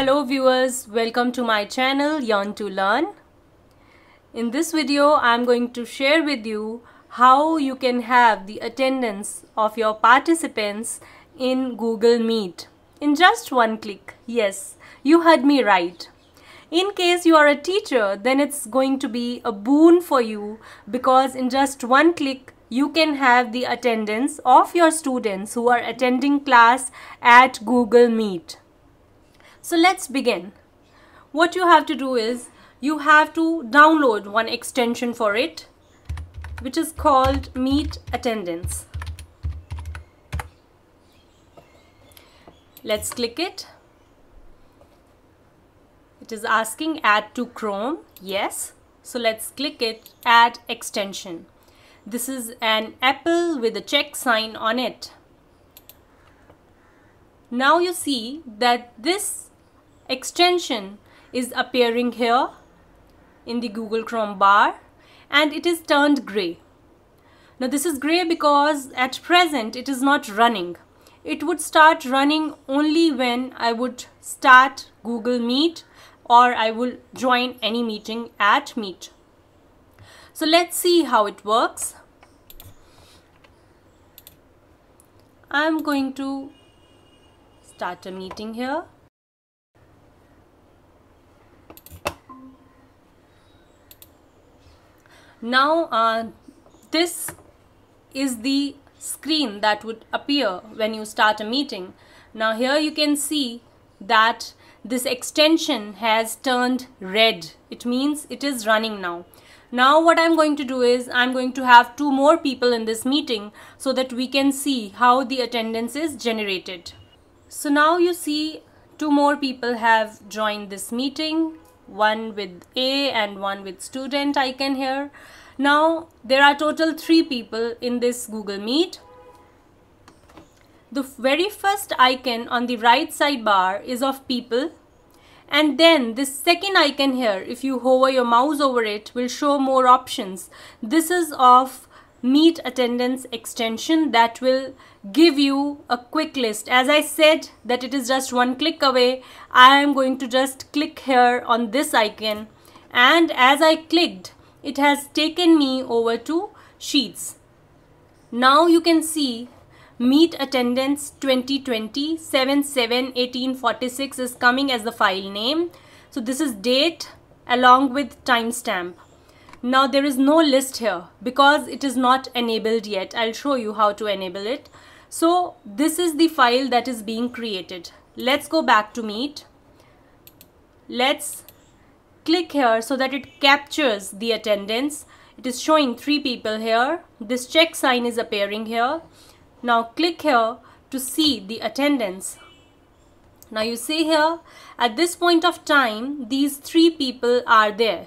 Hello viewers, welcome to my channel Yearn to Learn. In this video, I am going to share with you how you can have the attendance of your participants in Google Meet in just one click. Yes, you heard me right. In case you are a teacher, then it's going to be a boon for you because in just one click, you can have the attendance of your students who are attending class at Google Meet. So let's begin. What you have to do is you have to download one extension for it which is called Meet Attendance. Let's click it. It is asking add to Chrome. Yes. So let's click it add extension. This is an apple with a check sign on it. Now you see that this extension is appearing here in the Google Chrome bar and it is turned gray. Now this is gray because at present it is not running. It would start running only when I would start Google Meet or I will join any meeting at Meet. So let's see how it works. I'm going to start a meeting here. Now uh, this is the screen that would appear when you start a meeting. Now here you can see that this extension has turned red. It means it is running now. Now what I'm going to do is I'm going to have two more people in this meeting so that we can see how the attendance is generated. So now you see two more people have joined this meeting one with A and one with student icon here. Now there are total three people in this Google Meet. The very first icon on the right side bar is of people and then this second icon here if you hover your mouse over it will show more options. This is of meet attendance extension that will give you a quick list. As I said that it is just one click away I am going to just click here on this icon. And as I clicked it has taken me over to sheets. Now you can see meet attendance 2020 7 7 1846 is coming as the file name. So this is date along with timestamp now there is no list here because it is not enabled yet. I'll show you how to enable it. So this is the file that is being created. Let's go back to Meet. Let's click here so that it captures the attendance. It is showing three people here. This check sign is appearing here. Now click here to see the attendance. Now you see here at this point of time these three people are there.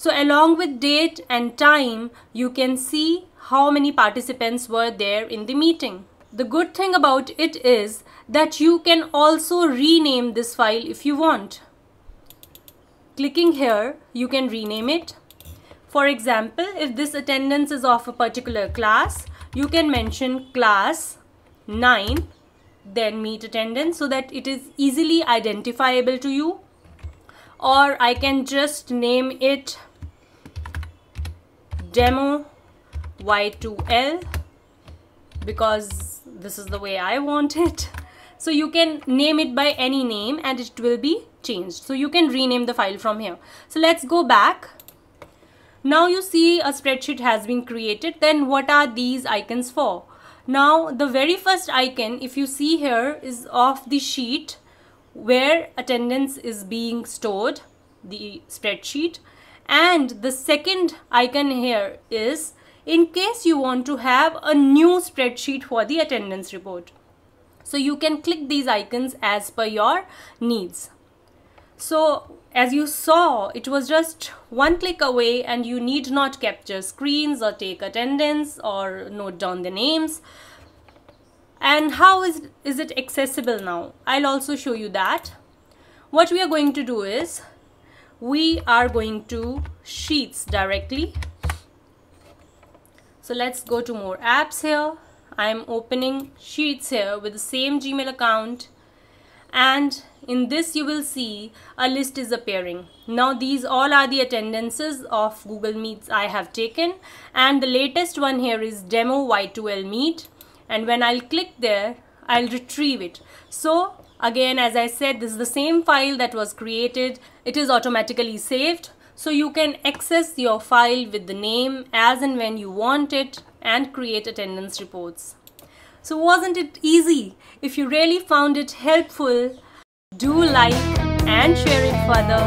So along with date and time, you can see how many participants were there in the meeting. The good thing about it is that you can also rename this file if you want. Clicking here, you can rename it. For example, if this attendance is of a particular class, you can mention class 9, then meet attendance so that it is easily identifiable to you. Or I can just name it demo y2l because this is the way I want it. So you can name it by any name and it will be changed. So you can rename the file from here. So let's go back. Now you see a spreadsheet has been created. Then what are these icons for? Now the very first icon if you see here is of the sheet where attendance is being stored, the spreadsheet and the second icon here is in case you want to have a new spreadsheet for the attendance report. So you can click these icons as per your needs. So as you saw, it was just one click away and you need not capture screens or take attendance or note down the names. And how is, is it accessible now? I'll also show you that. What we are going to do is we are going to sheets directly. So let's go to more apps here. I'm opening sheets here with the same Gmail account. And in this you will see a list is appearing. Now these all are the attendances of Google Meets I have taken. And the latest one here is demo Y2L Meet. And when I'll click there I'll retrieve it. So again as I said this is the same file that was created. It is automatically saved so you can access your file with the name as and when you want it and create attendance reports. So wasn't it easy? If you really found it helpful, do like and share it further.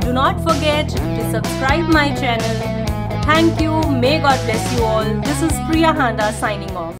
Do not forget to subscribe my channel. Thank you. May God bless you all. This is Priya Handa signing off.